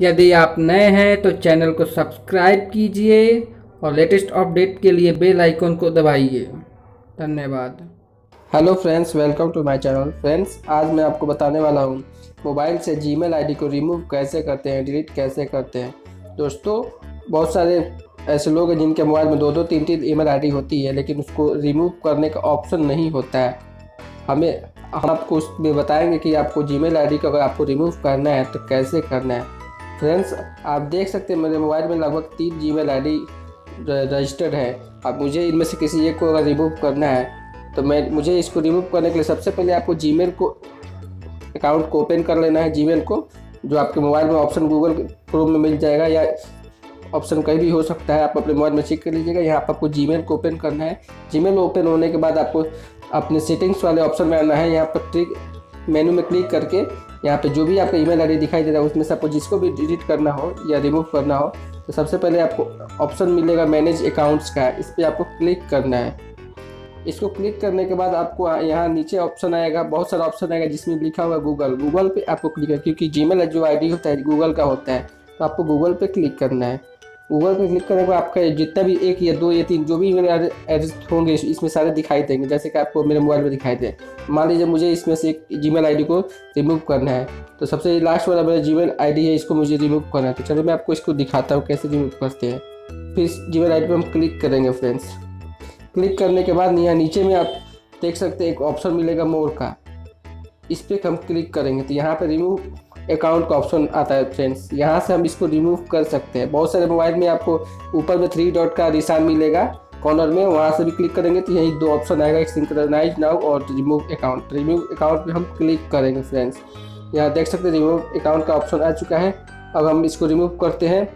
यदि आप नए हैं तो चैनल को सब्सक्राइब कीजिए और लेटेस्ट अपडेट के लिए बेल आइकन को दबाइए। धन्यवाद। Hello friends, welcome to my channel. Friends, आज मैं आपको बताने वाला हूँ, मोबाइल से जीमेल आईडी को रिमूव कैसे करते हैं, डिलीट कैसे करते हैं। दोस्तों, बहुत सारे ऐसे लोग हैं जिनके मोबाइल में दो दो तीन तीन ईमेल आईडी होती है, लेकिन उसको रिमूव करने का ऑप्शन नहीं होता है। हमें, हम आपको उसमें बताएँगे कि आपको जीमेल आईडी को अगर आपको रिमूव करना है तो कैसे करना है। फ्रेंड्स, आप देख सकते हैं मेरे मोबाइल में लगभग तीन जी मेल आई रजिस्टर्ड है। अब मुझे इनमें से किसी एक को अगर रिमूव करना है तो मैं, मुझे इसको रिमूव करने के लिए सबसे पहले आपको जी को अकाउंट को ओपन कर लेना है जी को, जो आपके मोबाइल में ऑप्शन गूगल क्रोम में मिल जाएगा या ऑप्शन कहीं भी हो सकता है, आप अपने मोबाइल में चेक कर लीजिएगा। यहाँ पर आपको जी को ओपन करना है। जी ओपन होने के बाद आपको अपने सेटिंग्स वाले ऑप्शन में आना है। यहाँ पर ट्रिक मेनू में क्लिक करके यहाँ पे जो भी आपका ईमेल आईडी दिखाई दे रहा है, उसमें से आपको जिसको भी डिलीट करना हो या रिमूव करना हो तो सबसे पहले आपको ऑप्शन मिलेगा मैनेज अकाउंट्स का। इस पर आपको क्लिक करना है। इसको क्लिक करने के बाद आपको यहाँ नीचे ऑप्शन आएगा, बहुत सारा ऑप्शन आएगा जिसमें लिखा हुआ गूगल गूगल पे आपको क्लिक कर क्योंकि जी मेल जो आईडी होता है गूगल का होता है तो आपको गूगल पे क्लिक करना है। गूगल पे क्लिक करने बाद आपका जितना भी एक या दो या तीन जो भी मेरे एड्रेस होंगे, इसमें सारे दिखाई देंगे। जैसे कि आपको मेरे मोबाइल में दिखाई दे। मान लीजिए मुझे इसमें से एक जी मेल को रिमूव करना है। तो सबसे लास्ट वाला मेरा जी मेल है, इसको मुझे रिमूव करना है। तो चलो मैं आपको इसको दिखाता हूँ, कैसे रिमूव करते हैं। फिर इस जी मेल आई पर हम क्लिक करेंगे फ्रेंड्स क्लिक करने के बाद यहाँ नीचे में आप देख सकते हैं एक ऑप्शन मिलेगा मोर का। इस पर हम क्लिक करेंगे। तो यहाँ पर रिमूव अकाउंट का ऑप्शन आता है फ्रेंड्स। यहाँ से हम इसको रिमूव कर सकते हैं। बहुत सारे मोबाइल में आपको ऊपर में थ्री डॉट का निशान मिलेगा। कॉर्नर में वहाँ से भी क्लिक करेंगे तो यही दो ऑप्शन आएगा, एक सिंक्रोनाइज नाउ और रिमूव अकाउंट रिमूव अकाउंट पे हम क्लिक करेंगे फ्रेंड्स। यहाँ देख सकते हैं रिमूव अकाउंट का ऑप्शन आ चुका है। अब हम इसको रिमूव करते हैं।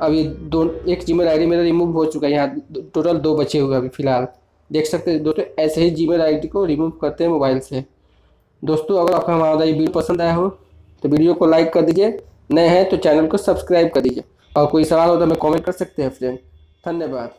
अब ये दो, एक जी मेल मेरा रिमूव हो चुका है। यहाँ टोटल दो बचे हुए अभी फ़िलहाल। देख सकते हैं दोस्तों, ऐसे ही जी मेल को रिमूव करते हैं मोबाइल से। दोस्तों, अगर आपका हमारा ये वीडियो पसंद आया हो तो वीडियो को लाइक कर दीजिए। नए हैं तो चैनल को सब्सक्राइब कर दीजिए। और कोई सवाल हो तो हमें कॉमेंट कर सकते हैं फ्रेंड धन्यवाद।